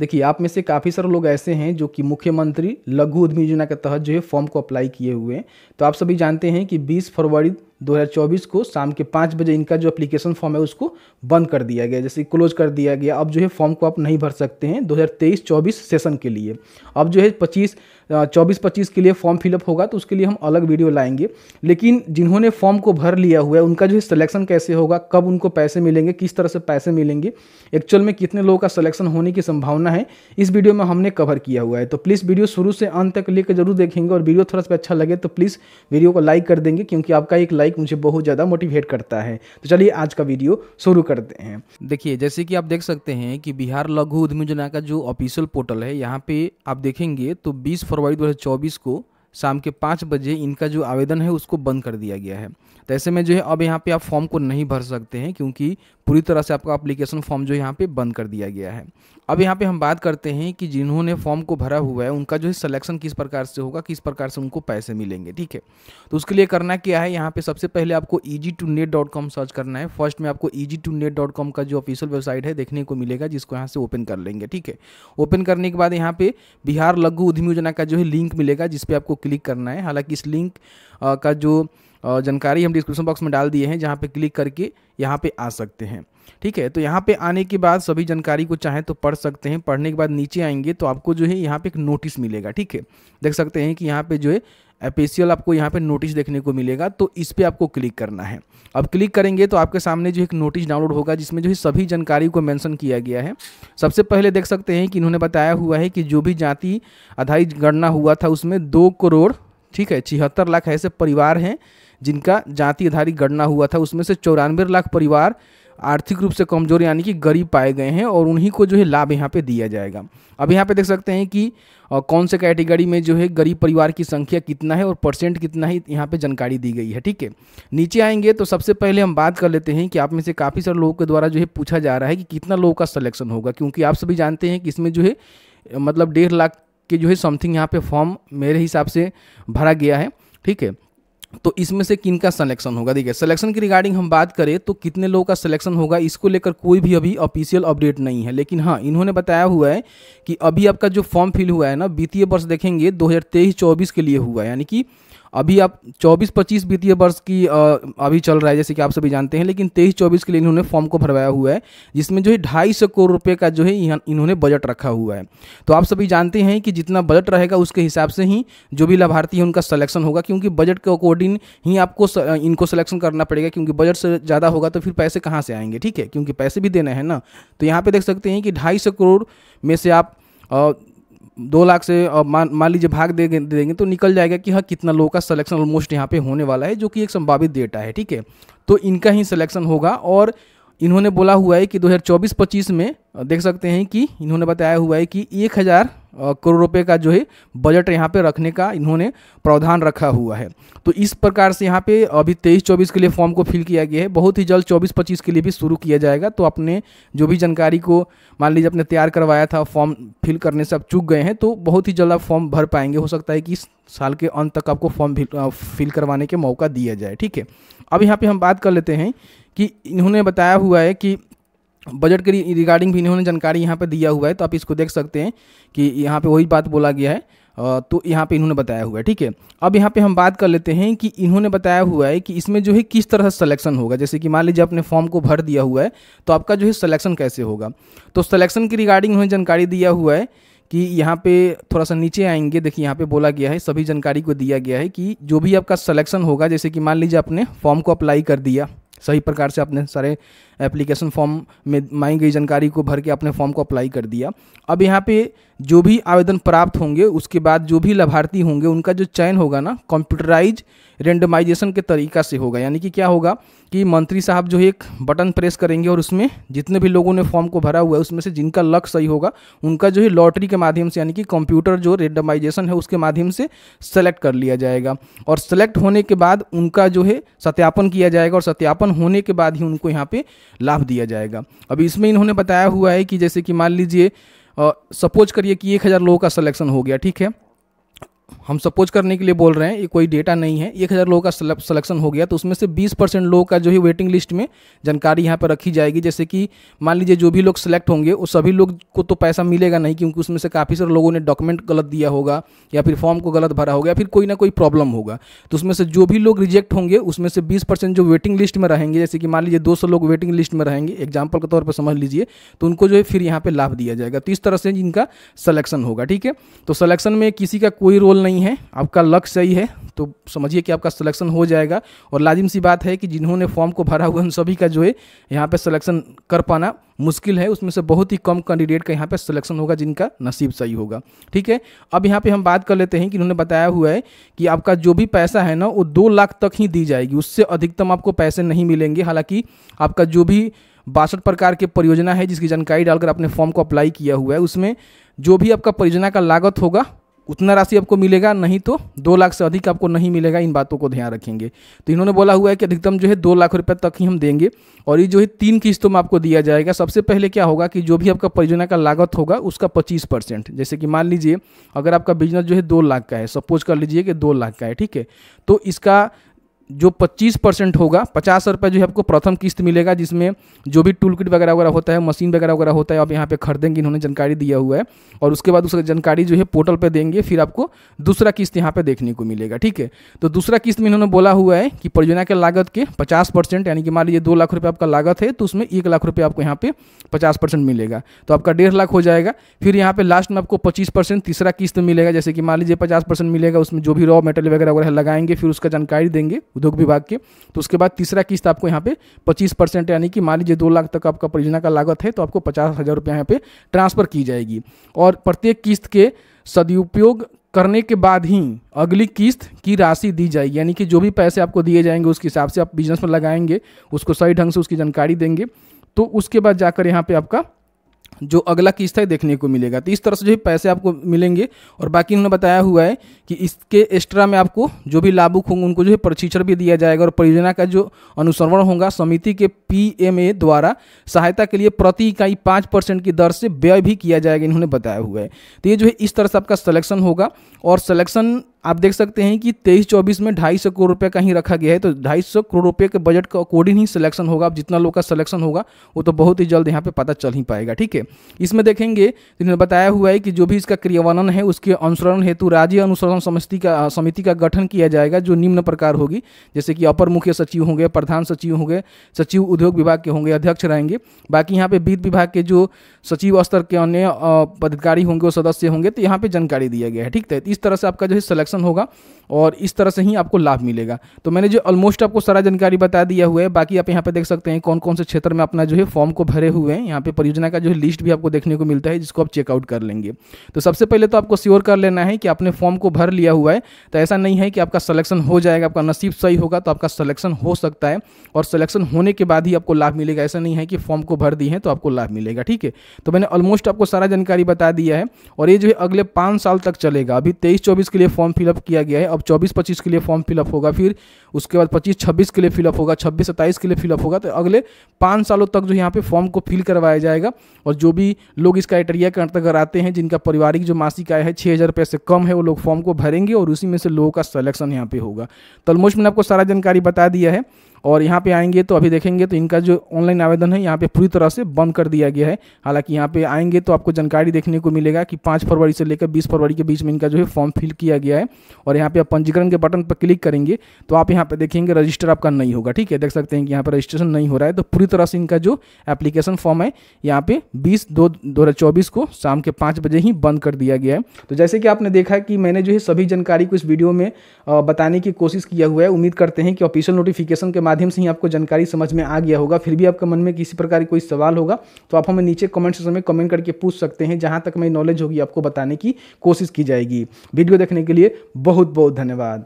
देखिए, आप में से काफ़ी सारे लोग ऐसे हैं जो कि मुख्यमंत्री लघु उद्यमी योजना के तहत जो है फॉर्म को अप्लाई किए हुए हैं। तो आप सभी जानते हैं कि 20 फरवरी 2024 को शाम के पाँच बजे इनका जो एप्लीकेशन फॉर्म है, उसको बंद कर दिया गया, जैसे क्लोज कर दिया गया। अब जो है फॉर्म को आप नहीं भर सकते हैं 2023-24 सेशन के लिए। अब जो है 25 चौबीस पच्चीस के लिए फॉर्म फिलअप होगा तो उसके लिए हम अलग वीडियो लाएँगे। लेकिन जिन्होंने फॉर्म को भर लिया हुआ है, उनका जो है सिलेक्शन कैसे होगा, कब उनको पैसे मिलेंगे, किस तरह से पैसे मिलेंगे एक्चुअल में कितने लोगों का सिलेक्शन होने की संभावना है, इस वीडियो में हमने कवर किया हुआ है। तो प्लीज़ वीडियो शुरू से अंत तक लेकर ज़रूर देखेंगे, और वीडियो थोड़ा सा अच्छा लगे तो प्लीज़ वीडियो को लाइक कर देंगे, क्योंकि आपका एक लाइक मुझे बहुत ज़्यादा मोटिवेट करता है। तो चलिए आज का वीडियो शुरू करते हैं। देखिए, जैसे कि आप देख सकते हैं कि बिहार लघु उद्यम योजना का जो ऑफिशियल पोर्टल है, यहाँ पे आप देखेंगे तो 20 फरवरी 2024 को शाम के पाँच बजे इनका जो आवेदन है उसको बंद कर दिया गया है। तो ऐसे में जो है अब यहाँ पे आप फॉर्म को नहीं भर सकते हैं क्योंकि पूरी तरह से आपका अप्लीकेशन फॉर्म जो यहाँ पे बंद कर दिया गया है। अब यहाँ पे हम बात करते हैं कि जिन्होंने फॉर्म को भरा हुआ है, उनका जो है सिलेक्शन किस प्रकार से होगा, किस प्रकार से उनको पैसे मिलेंगे, ठीक है? तो उसके लिए करना क्या है, यहाँ पे सबसे पहले आपको easy to net dot com search करना है। फ़र्स्ट में आपको easy to net dot com का जो ऑफिशियल वेबसाइट है देखने को मिलेगा, जिसको यहाँ से ओपन कर लेंगे, ठीक है? ओपन करने के बाद यहाँ पे बिहार लघु उद्यमी योजना का जो है लिंक मिलेगा, जिसपे आपको क्लिक करना है। हालाँकि इस लिंक का जो जानकारी हम डिस्क्रिप्शन बॉक्स में डाल दिए हैं, जहाँ पे क्लिक करके यहाँ पे आ सकते हैं। ठीक है तो यहाँ पे आने के बाद सभी जानकारी को चाहें तो पढ़ सकते हैं। पढ़ने के बाद नीचे आएँगे तो आपको जो है यहाँ पे एक नोटिस मिलेगा, ठीक है? देख सकते हैं कि यहाँ पे जो है एपेसियल आपको यहाँ पे नोटिस देखने को मिलेगा तो इस पर आपको क्लिक करना है। अब क्लिक करेंगे तो आपके सामने जो एक नोटिस डाउनलोड होगा, जिसमें जो है सभी जानकारी को मेंशन किया गया है। सबसे पहले देख सकते हैं कि इन्होंने बताया हुआ है कि जो भी जाति आधारित गणना हुआ था, उसमें दो करोड़, ठीक है, छिहत्तर लाख ऐसे परिवार हैं जिनका जाति आधारित गणना हुआ था। उसमें से चौरानवे लाख परिवार आर्थिक रूप से कमज़ोर यानी कि गरीब पाए गए हैं और उन्हीं को जो है लाभ यहाँ पे दिया जाएगा। अब यहाँ पे देख सकते हैं कि कौन से कैटेगरी में जो है गरीब परिवार की संख्या कितना है और परसेंट कितना है यहाँ पे जानकारी दी गई है, ठीक है? नीचे आएँगे तो सबसे पहले हम बात कर लेते हैं कि आप में से काफ़ी सारे लोगों के द्वारा जो है पूछा जा रहा है कि कितना लोगों का सलेक्शन होगा, क्योंकि आप सभी जानते हैं कि इसमें जो है मतलब डेढ़ लाख के जो है समथिंग यहाँ पे फॉर्म मेरे हिसाब से भरा गया है, ठीक है? तो इसमें से किन का सलेक्शन होगा? देखिए सिलेक्शन की रिगार्डिंग हम बात करें तो कितने लोगों का सिलेक्शन होगा, इसको लेकर कोई भी अभी ऑफिशियल अपडेट नहीं है। लेकिन हाँ इन्होंने बताया हुआ है कि अभी आपका जो फॉर्म फिल हुआ है ना वित्तीय वर्ष देखेंगे 2023-24 के लिए हुआ है। यानी कि अभी आप 24-25 वित्तीय वर्ष की अभी चल रहा है, जैसे कि आप सभी जानते हैं, लेकिन 23-24 के लिए इन्होंने फॉर्म को भरवाया हुआ है, जिसमें जो है ढाई सौ करोड़ रुपये का जो है इन्होंने बजट रखा हुआ है। तो आप सभी जानते हैं कि जितना बजट रहेगा, उसके हिसाब से ही जो भी लाभार्थी है, उनका सलेक्शन होगा, क्योंकि बजट के अकॉर्डिंग ही आपको इनको सलेक्शन करना पड़ेगा, क्योंकि बजट से ज़्यादा होगा तो फिर पैसे कहाँ से आएँगे, ठीक है? क्योंकि पैसे भी देने हैं ना। तो यहाँ पर देख सकते हैं कि ढाई करोड़ में से आप दो लाख से मान मान लीजिए भाग दे, देंगे तो निकल जाएगा कि हाँ कितना लोगों का सिलेक्शन ऑलमोस्ट यहाँ पे होने वाला है, जो कि एक संभावित डेटा है, ठीक है? तो इनका ही सिलेक्शन होगा और इन्होंने बोला हुआ है कि 2024-25 में देख सकते हैं कि इन्होंने बताया हुआ है कि एक हज़ार करोड़ रुपए का जो है बजट यहाँ पे रखने का इन्होंने प्रावधान रखा हुआ है। तो इस प्रकार से यहाँ पे अभी तेईस चौबीस के लिए फॉर्म को फिल किया गया है। बहुत ही जल्द चौबीस पच्चीस के लिए भी शुरू किया जाएगा। तो अपने जो भी जानकारी को, मान लीजिए अपने तैयार करवाया था, फॉर्म फिल करने से आप चूक गए हैं तो बहुत ही जल्द आप फॉर्म भर पाएँगे। हो सकता है कि इस साल के अंत तक आपको फॉर्म फिल करवाने के मौका दिया जाए। ठीक है। अब यहाँ पर हम बात कर लेते हैं कि इन्होंने बताया हुआ है कि बजट के रिगार्डिंग भी इन्होंने जानकारी यहाँ पर दिया हुआ है तो आप इसको देख सकते हैं कि यहाँ पे वही बात बोला गया है तो यहाँ पे इन्होंने बताया हुआ है, ठीक है? अब यहाँ पे हम बात कर लेते हैं कि इन्होंने बताया हुआ है कि इसमें जो है किस तरह से सिलेक्शन होगा। जैसे कि मान लीजिए अपने फॉर्म को भर दिया हुआ है तो आपका जो है सलेक्शन कैसे होगा? तो सलेक्शन की रिगार्डिंग उन्होंने जानकारी दिया हुआ है कि यहाँ पे थोड़ा सा नीचे आएँगे, देखिए यहाँ पे बोला गया है, सभी जानकारी को दिया गया है कि जो भी आपका सलेक्शन होगा, जैसे कि मान लीजिए आपने फॉर्म को अप्लाई कर दिया सही प्रकार से अपने सारे एप्लीकेशन फॉर्म में मांगी गई जानकारी को भर के अपने फॉर्म को अप्लाई कर दिया। अब यहाँ पे जो भी आवेदन प्राप्त होंगे, उसके बाद जो भी लाभार्थी होंगे, उनका जो चयन होगा ना कंप्यूटराइज रेंडमाइजेशन के तरीका से होगा। यानी कि क्या होगा कि मंत्री साहब जो एक बटन प्रेस करेंगे और उसमें जितने भी लोगों ने फॉर्म को भरा हुआ है, उसमें से जिनका लक सही होगा, उनका जो है लॉटरी के माध्यम से, यानी कि कंप्यूटर जो रेंडमाइजेशन है, उसके माध्यम से सेलेक्ट कर लिया जाएगा। और सेलेक्ट होने के बाद उनका जो है सत्यापन किया जाएगा और सत्यापन होने के बाद ही उनको यहाँ पे लाभ दिया जाएगा। अभी इसमें इन्होंने बताया हुआ है कि जैसे कि मान लीजिए सपोज़ करिए कि एक हज़ार लोगों का सलेक्शन हो गया, ठीक है? हम सपोज़ करने के लिए बोल रहे हैं, ये कोई डेटा नहीं है, एक हज़ार लोगों का सिलेक्शन हो गया तो उसमें से बीस परसेंट लोगों का जो है वेटिंग लिस्ट में जानकारी यहाँ पर रखी जाएगी। जैसे कि मान लीजिए जो भी लोग सिलेक्ट होंगे वो सभी लोग को तो पैसा मिलेगा नहीं, क्योंकि उसमें से काफ़ी सारे लोगों ने डॉक्यूमेंट गलत दिया होगा, या फिर फॉर्म को गलत भरा होगा, या फिर कोई ना कोई प्रॉब्लम होगा। तो उसमें से जो भी लोग रिजेक्ट होंगे, उसमें से बीस जो वेटिंग लिस्ट में रहेंगे, जैसे कि मान लीजिए दो सौ लोग वेटिंग लिस्ट में रहेंगे एग्ज़ाम्पल के तौर पर समझ लीजिए तो उनको जो है फिर यहाँ पर लाभ दिया जाएगा। तो इस तरह से इनका सलेक्शन होगा, ठीक है? तो सलेक्शन में किसी का कोई रोल नहीं है, आपका लक सही है तो समझिए कि आपका सिलेक्शन हो जाएगा। और लाजिम सी बात है कि जिन्होंने फॉर्म को भरा हुआ उन सभी का जो है, यहाँ पे सिलेक्शन कर पाना मुश्किल है। उसमें से बहुत ही कम कैंडिडेट का यहाँ पे सिलेक्शन होगा, जिनका नसीब सही होगा। ठीक है? अब यहाँ पे हम बात कर लेते हैं कि उन्होंने बताया हुआ है कि आपका जो भी पैसा है ना, वो दो लाख तक ही दी जाएगी। उससे अधिकतम आपको पैसे नहीं मिलेंगे। हालाँकि आपका जो भी बासठ प्रकार के परियोजना है, जिसकी जानकारी डालकर आपने फॉर्म को अप्लाई किया हुआ है, उसमें जो भी आपका परियोजना का लागत होगा उतना राशि आपको मिलेगा, नहीं तो दो लाख से अधिक आपको नहीं मिलेगा, इन बातों को ध्यान रखेंगे। तो इन्होंने बोला हुआ है कि अधिकतम जो है दो लाख रुपए तक ही हम देंगे और ये जो है तीन किस्तों में आपको दिया जाएगा। सबसे पहले क्या होगा कि जो भी आपका परियोजना का लागत होगा, उसका पच्चीस परसेंट। जैसे कि मान लीजिए, अगर आपका बिज़नेस जो है दो लाख का है, सपोज़ कर लीजिए कि दो लाख का है, ठीक है? तो इसका जो 25 परसेंट होगा, पचास रुपये जो है आपको प्रथम किस्त मिलेगा, जिसमें जो भी टूल किट वगैरह वगैरह होता है मशीन वगैरह वगैरह होता है, आप यहाँ पे खरीदेंगे, इन्होंने जानकारी दिया हुआ है। और उसके बाद उसका जानकारी जो है पोर्टल पे देंगे, फिर आपको दूसरा किस्त यहाँ पे देखने को मिलेगा, ठीक है? तो दूसरा किस्त में इन्होंने बोला हुआ है कि परियोजना के लागत के पचास यानी कि मान लीजिए दो लाख रुपये आपका लागत है तो उसमें एक लाख रुपये आपको यहाँ पे पचास मिलेगा। तो आपका डेढ़ लाख हो जाएगा। फिर यहाँ पे लास्ट में आपको पच्चीस तीसरा किस्त मिलेगा, जैसे कि मान लीजिए पचास मिलेगा, उसमें जो भी रॉ मेटेरियल वगैरह वगैरह लगाएँगे, फिर उसका जानकारी देंगे उद्योग विभाग के तो उसके बाद तीसरा किस्त आपको यहाँ पे पच्चीस परसेंट, यानी कि मान लीजिए दो लाख तक आपका परियोजना का लागत है तो आपको पचास हज़ार रुपया यहाँ पे ट्रांसफ़र की जाएगी। और प्रत्येक किस्त के सदुपयोग करने के बाद ही अगली किस्त की राशि दी जाएगी, यानी कि जो भी पैसे आपको दिए जाएँगे, उसके हिसाब से आप बिज़नेस में लगाएँगे, उसको सही ढंग से उसकी जानकारी देंगे तो उसके बाद जाकर यहाँ पे आपका जो अगला किस्त है देखने को मिलेगा। तो इस तरह से जो है पैसे आपको मिलेंगे और बाकी उन्होंने बताया हुआ है कि इसके एक्स्ट्रा में आपको जो भी लाभुक होंगे, उनको जो है प्रशिक्षण भी दिया जाएगा और परियोजना का जो अनुसरण होगा, समिति के पीएमए द्वारा सहायता के लिए प्रति इकाई पाँच परसेंट की दर से व्यय भी किया जाएगा, इन्होंने बताया हुआ है। तो ये जो है इस तरह से आपका सलेक्शन होगा और सिलेक्शन आप देख सकते हैं कि तेईस चौबीस में ढाई सौ करोड़ रुपये का ही रखा गया है तो ढाई सौ करोड़ रुपये के बजट का अकॉर्डिंग ही सिलेक्शन होगा। अब जितना लोग का सिलेक्शन होगा, वो तो बहुत ही जल्द यहाँ पे पता चल ही पाएगा, ठीक है? इसमें देखेंगे इन्होंने बताया हुआ है कि जो भी इसका क्रियान्वयन है, उसके अनुसरण हेतु राज्य अनुसरण समिति का समिति का गठन किया जाएगा, जो निम्न प्रकार होगी। जैसे कि अपर मुख्य सचिव होंगे, प्रधान सचिव होंगे, सचिव उद्योग विभाग के होंगे, अध्यक्ष रहेंगे। बाकी यहाँ पे वित्त विभाग के जो सचिव स्तर के अन्य पदाधिकारी होंगे, वो सदस्य होंगे तो यहाँ पे जानकारी दिया गया है, ठीक? है तो इस तरह से आपका जो है सिलेक्शन होगा और इस तरह से ही आपको लाभ मिलेगा। तो मैंने जो ऑलमोस्ट आपको सारा जानकारी बता दिया हुआ है, बाकी आप यहाँ पे देख सकते हैं कौन कौन से क्षेत्र में अपना जो है फॉर्म को भरे हुए हैं। यहाँ पे परियोजना का जो है लिस्ट भी आपको देखने को मिलता है, जिसको आप चेकआउट कर लेंगे। तो सबसे पहले तो आपको श्योर कर लेना है कि आपने फॉर्म को भर लिया हुआ है। तो ऐसा नहीं है कि आपका सिलेक्शन हो जाएगा, आपका नसीब सही होगा तो आपका सिलेक्शन हो सकता है और सिलेक्शन होने के बाद ही आपको लाभ मिलेगा। ऐसा नहीं है कि फॉर्म को भर दी है तो आपको लाभ मिलेगा, ठीक है? तो मैंने ऑलमोस्ट आपको सारा जानकारी बता दिया है और ये जो है अगले पाँच साल तक चलेगा। अभी तेईस चौबीस के लिए फॉर्म फिलअप किया गया है। अब चौबीस पच्चीस के लिए फॉर्म फिलअप होगा, फिर उसके बाद पच्चीस छब्बीस के लिए फिलअप होगा छब्बीस सत्ताईस के लिए फिलअप होगा तो अगले पाँच सालों तक जो यहाँ पे फॉर्म को फिल करवाया जाएगा और जो भी लोग इस क्राइटेरिया के अंतर्गत आते हैं, जिनका पारिवारिक जो मासिक आय है छः हज़ार से कम है, वो लोग फॉर्म को भरेंगे और उसी में से लोगों का सलेक्शन यहाँ पे होगा। तो मैंने आपको सारा जानकारी बता दिया है। और यहाँ पे आएँगे तो अभी देखेंगे तो इनका जो ऑनलाइन आवेदन है, यहाँ पे पूरी तरह से बंद कर दिया गया है। हालाँकि यहाँ पे आएँगे तो आपको जानकारी देखने को मिलेगा कि पाँच फरवरी से लेकर बीस फरवरी के बीच में इनका जो है फॉर्म फिल किया गया है। और यहाँ पे आप पंजीकरण के बटन पर क्लिक करेंगे तो आप यहाँ पर देखेंगे रजिस्टर आपका नहीं होगा, ठीक है? देख सकते हैं कि यहाँ पर रजिस्ट्रेशन नहीं हो रहा है। तो पूरी तरह से इनका जो एप्लीकेशन फॉर्म है, यहाँ पे बीस दो दो को शाम के पाँच बजे ही बंद कर दिया गया है। तो जैसे कि आपने देखा कि मैंने जो है सभी जानकारी को इस वीडियो में बताने की कोशिश किया हुआ है। उम्मीद करते हैं कि ऑफिशियल नोटिफिकेशन के से ही आपको जानकारी समझ में आ गया होगा। फिर भी आपके मन में किसी प्रकार कोई सवाल होगा तो आप हमें नीचे कमेंट सेक्शन में कमेंट करके पूछ सकते हैं, जहाँ तक मेरी नॉलेज होगी आपको बताने की कोशिश की जाएगी। वीडियो देखने के लिए बहुत बहुत धन्यवाद।